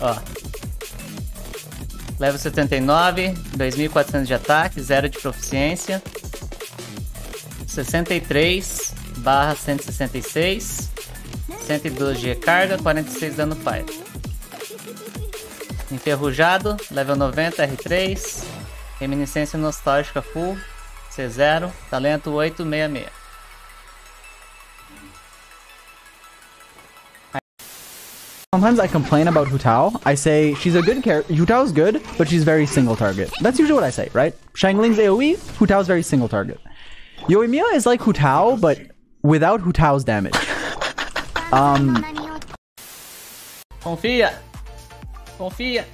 Ó. Level 79, 2.400 de ataque, 0 de proficiência. 63 barra 166. 112 de recarga, 46 dano fire. Enferrujado, level 90, R3. Reminiscência nostálgica full, C0. Talento 866. Sometimes I complain about Hu Tao. I say she's a good character. Hu Tao's good, but she's very single target. That's usually what I say, right? Xiangling's AoE, Hu Tao's very single target. Yoimiya is like Hu Tao, but without Hu Tao's damage. Um, Confia! Confia!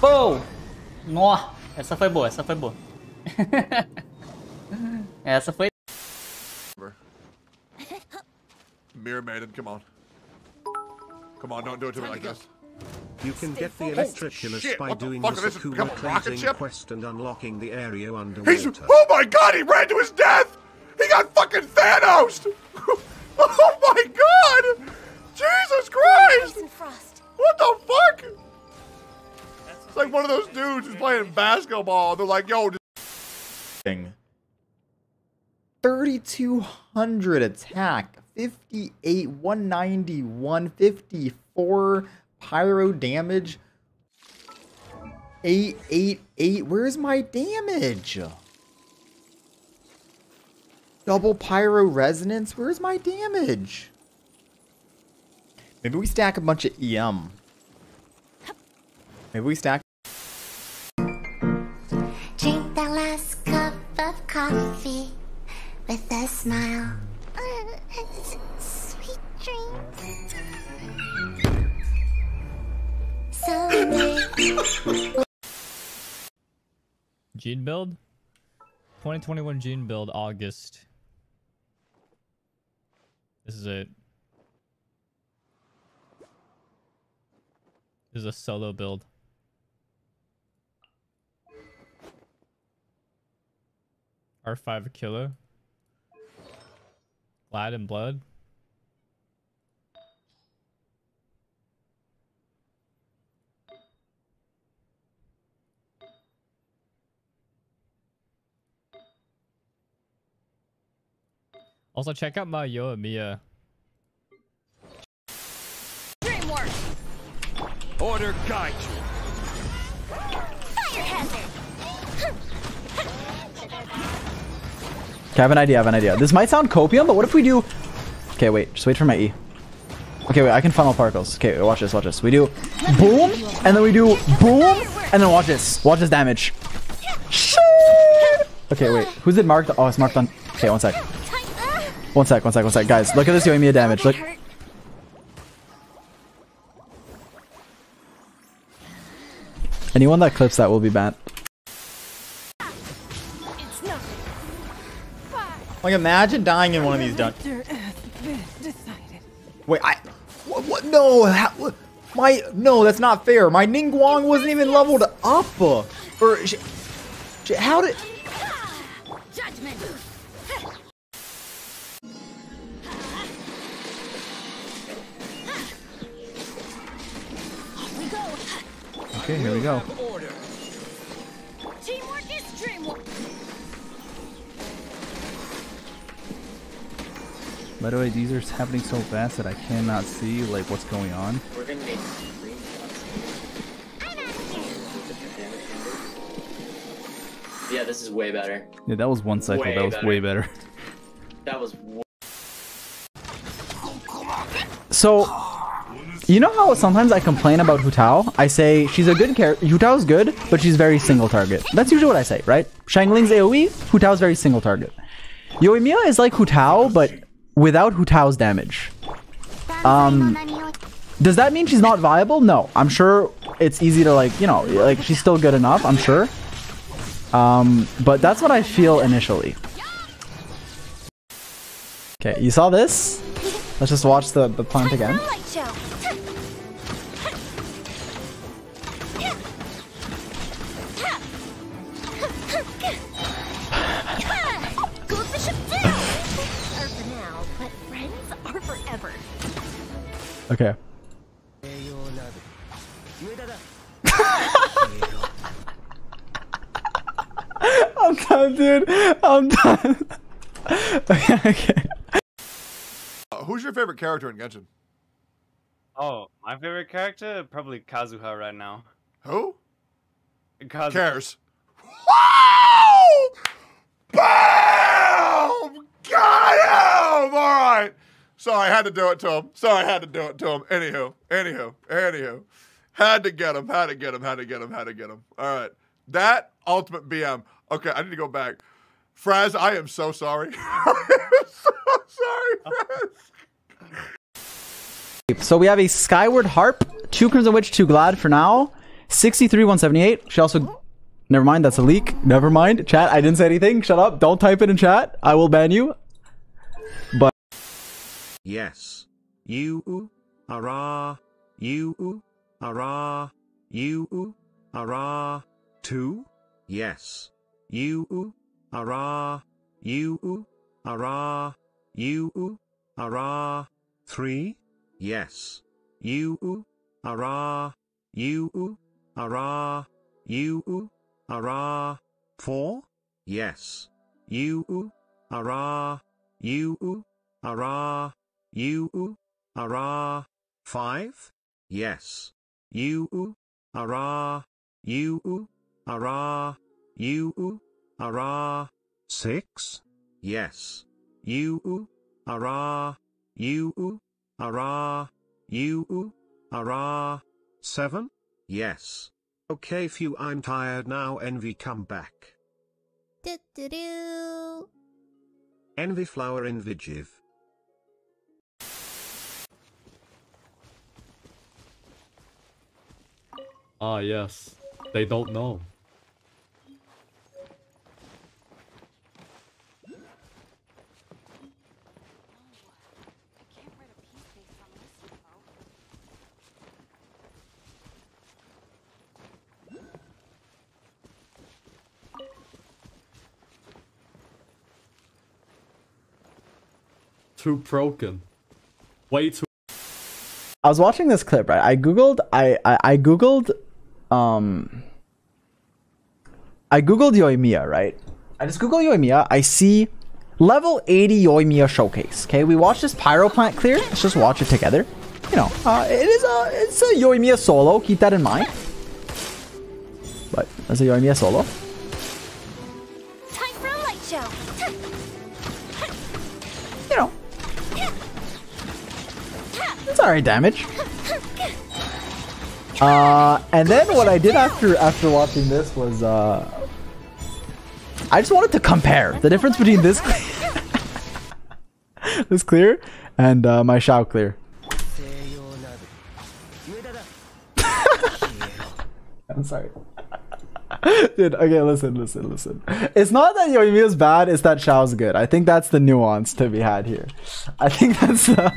Pô! Pô! Nó! Essa foi boa, essa foi boa. essa foi. Mirror Maiden, come on. Come on, don't do it to me like this. You can get the Holy Electroculus shit, by the doing the is this, Sakura become a rocket cleansing quest and unlocking the area underwater. He's. underwater. Oh my god, he ran to his death! He got fucking Thanos! oh my god! Jesus Christ! What the fuck? It's like one of those dudes who's playing basketball. They're like, yo, just 3200 attack, 58, 190, 154 pyro damage, 888. Where's my damage? Double pyro resonance. Where's my damage? Maybe we stack a bunch of EM. Maybe we stack. Drink that last cup of coffee with a smile. Sweet dreams. So Jean build? 2021 Jean build, August. This is it. This is a solo build. R5 killer. Glad and blood. Also check out my Yoimiya. Order guide you. I have an idea. I have an idea. This might sound copium, but what if we do? Okay, wait. Just wait for my E. Okay, wait. I can funnel particles. Okay, watch this. Watch this. We do boom, and then we do boom, and then watch this. Watch this damage. Okay, wait. Who's it marked? Oh, it's marked on. Okay, one sec. One sec. One sec. One sec. Guys, look at this doing me a damage. Look. Anyone that clips that will be banned. Like, imagine dying in one of these dungeons. Wait, I. What? what no, how, what, my. No, that's not fair. My Ningguang wasn't even leveled up. Or. sh- sh- How did. Judgment. Okay, here we go. Teamwork is dreamwork. By the way, these are happening so fast that I cannot see like what's going on. We're gonna need Yeah, this is way better. Yeah, that was one cycle. Way that was better. way better. That was. W- So, you know how sometimes I complain about Hu Tao? I say she's a good character. Hu Tao's good, but she's very single target. That's usually what I say, right? Xiangling's AoE, Hu Tao's very single target. Yoimiya is like Hu Tao, but without Hu Tao's damage. Um, does that mean she's not viable? No. I'm sure it's easy to like, you know, like she's still good enough, I'm sure. Um, but that's what I feel initially. Okay, you saw this? Let's just watch the, the plant again. Okay. I'm done, dude. I'm done. okay, okay. Uh, who's your favorite character in Genshin? Oh, my favorite character probably Kazuha right now. Who? Kazuha. Cares. Wow! Bam! Got him! All right. Sorry, I had to do it to him. Sorry, I had to do it to him. Anywho, anywho, anywho. Had to get him, had to get him, had to get him, had to get him. All right. That ultimate BM. Okay, I need to go back. Fraz, I am so sorry. I am so sorry, Fraz. So we have a Skyward Harp, two Crimson Witch, two Glad for now. 63, 178. She also. Never mind, that's a leak. Never mind. Chat, I didn't say anything. Shut up. Don't type it in chat. I will ban you. But. Yes. You ara you ara you ara two? Yes. You ara you ara you ara three? Yes. You ara you ara you ara four? Yes. You ara you ara you ara five? Yes. You ara you ara you ara six? Yes. You ara you ara you ara seven? Yes. Okay, few I'm tired now. Envy come back. Do do do. Envy flower invigive. Ah, yes. They don't know. Too broken. Way too. I was watching this clip, right? I googled, I, I, I googled, um, I googled Yoimiya, right? I just googled Yoimiya. I see level 80 Yoimiya showcase. Okay, we watched this pyro plant clear. Let's just watch it together. You know, uh, it is a it's a Yoimiya solo. Keep that in mind. But it's a Yoimiya solo. Time for a light show. You know, it's alright damage. Uh, and then what I did after after watching this was uh, I just wanted to compare the difference between this this clear and uh, my Xiao clear. I'm sorry. Dude, okay, listen, listen, listen. It's not that Yoimiya is bad, it's that Xiao's good. I think that's the nuance to be had here. I think that's uh,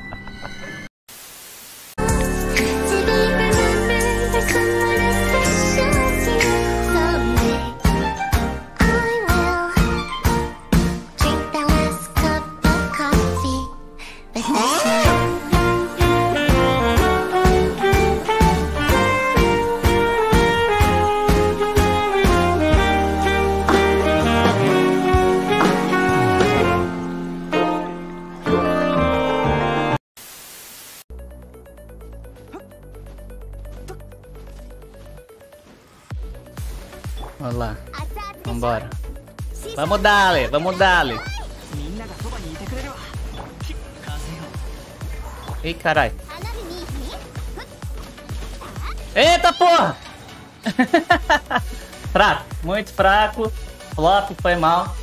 with a smile. Vamos lá. Vambora. Vamos dale, vamos dale. Ih, carai. Eita porra! fraco, muito fraco. Flop, foi mal.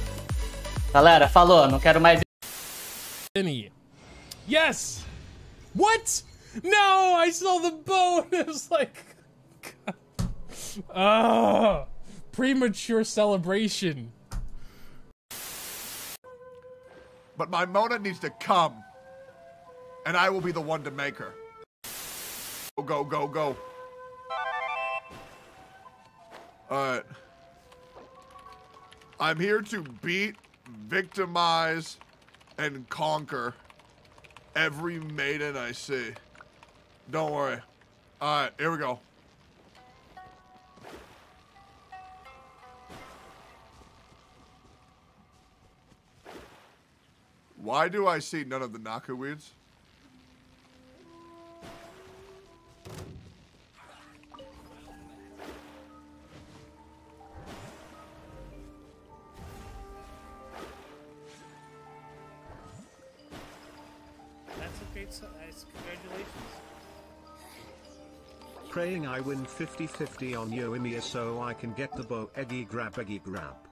Galera, falou, não quero mais. Yes! What? No, I saw the bone. It was like. Ah, premature celebration. But my Mona needs to come. And I will be the one to make her. Go, go, go, go. Alright. I'm here to beat, victimize, and conquer every maiden I see. Don't worry. Alright, here we go. Why do I see none of the Naku weeds? That's a great. Congratulations. Praying I win 50-50 on Yoimiya so I can get the bow eggy grab eggy grab.